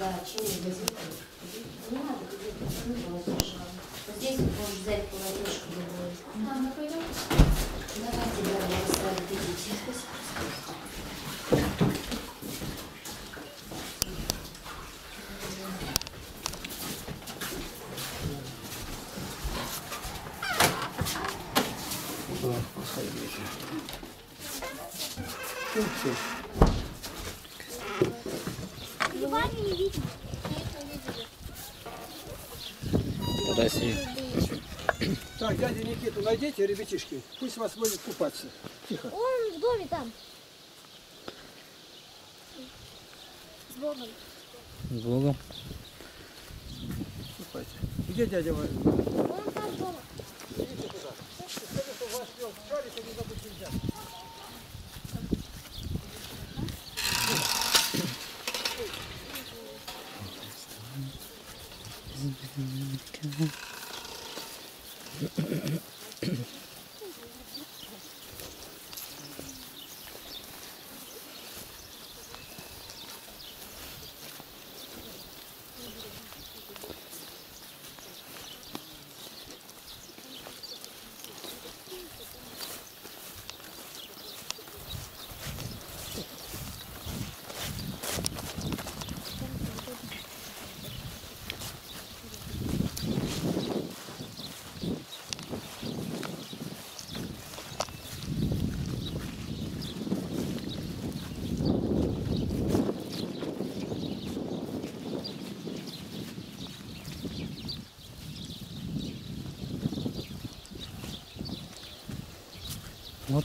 Да, через газету. Не надо держала. Вот здесь вот можешь взять полотнишко любое. А, ну пойдем. Давайте, да, я сразу видите. Ваню не видно. Подожди. Так, дядя Никиту найдите, ребятишки. Пусть вас будет купаться. Тихо. Он в доме там. С Богом. С Богом. Купайте. Где дядя Ваня? Он там дома. Идите туда. Скажи, что ваш вел шарик, и не забудьте взять. Вот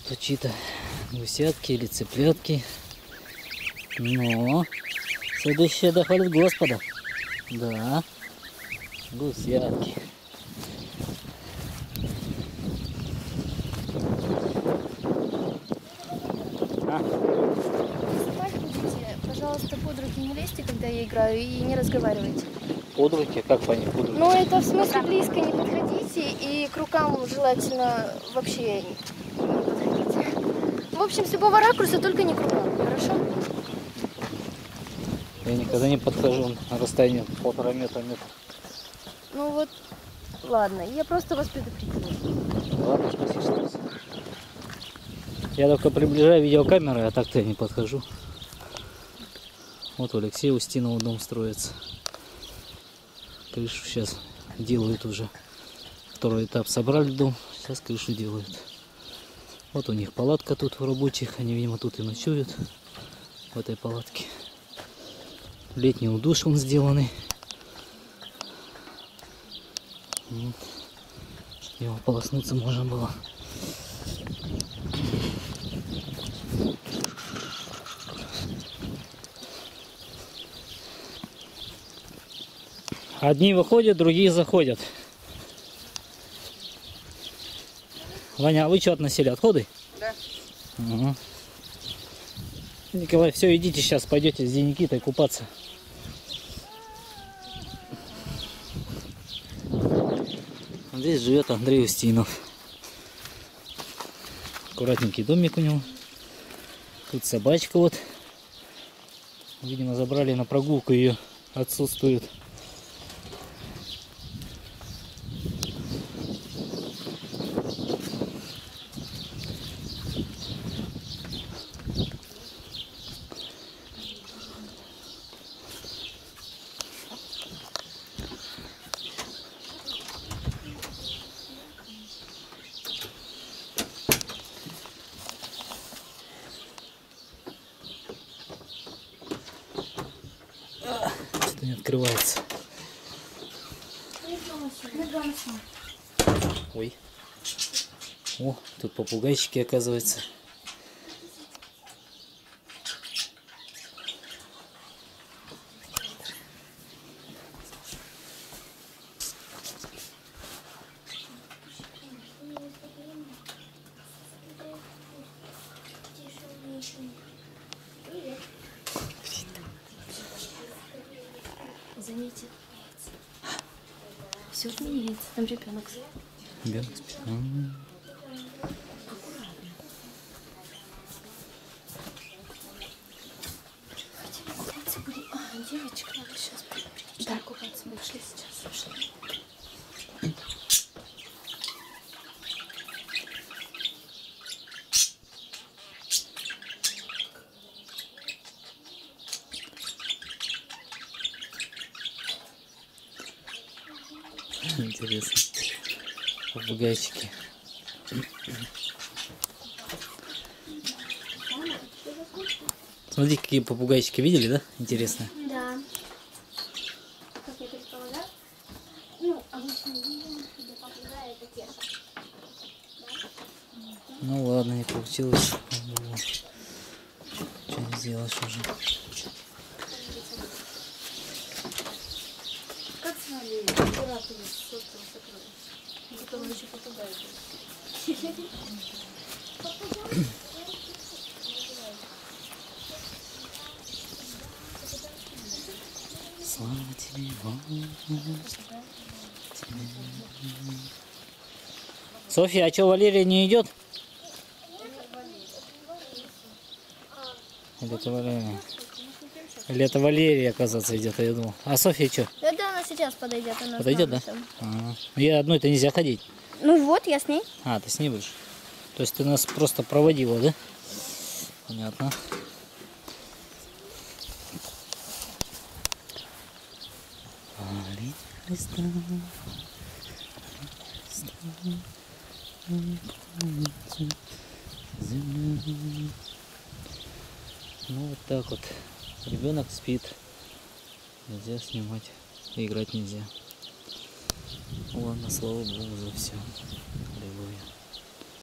тут чьи-то гусятки или цыплятки. Но следующее доходит Господа. Да, гусятки. Пожалуйста, под руки не лезьте, когда я играю, и не разговаривайте. под руки, как понять, под руки? Ну, это в смысле близко не подходите, и к рукам желательно вообще. В общем, с любого ракурса, только не к рукам, хорошо? Я никогда не подхожу на расстояние полтора метра, метр. Ну вот, ладно, я просто вас предупредила. Ладно, спасибо. Я только приближаю видеокамеры, а так-то я не подхожу. Вот у Алексея Устинова дом строится. Крышу сейчас делают уже. Второй этап собрали дом, сейчас крышу делают. Вот у них палатка тут у рабочих, они, видимо, тут и ночуют, в этой палатке. Летний удуш он сделанный. Его полоснуться можно было. Одни выходят, другие заходят. Ваня, а вы что относили? Отходы? Да. Ага. Николай, все, идите сейчас, пойдете с Никитой купаться. Здесь живет Андрей Устинов. Аккуратненький домик у него. Тут собачка вот. Видимо, забрали на прогулку ее. Отсутствует. Что-то не открывается. Ой. О, тут попугайчики, оказывается. Заметьте. Все отменяется, там ребенок. Ребенок спит. М. Девять. Язычек надо сейчас предупредить. Да, купаться мы шли сейчас. Шли. Интересно. Попугайчики. Смотри, какие попугайчики видели, да? Интересно. Да. Как я предполагаю. Ну, обычно это. Ну ладно, не получилось. Что сделаешь уже. Как звали оператора сотового сокровища? У которого еще попугай был. Слава тебе, Боже. Софья, а что, Валерия не идет? Или это Валерия? Или это Валерия, оказывается, идет, я думал. А Софья что? Это сейчас подойдет. Она Подойдет, да? Мамусом. Ага. Ну, Ей одной-то нельзя ходить. Ну вот, я с ней. А, ты с ней будешь? То есть ты нас просто проводила, да? Понятно. Христа. Ну вот так вот. Ребенок спит. Нельзя снимать. Играть нельзя. Ладно, слава Богу за все. Аллилуйя.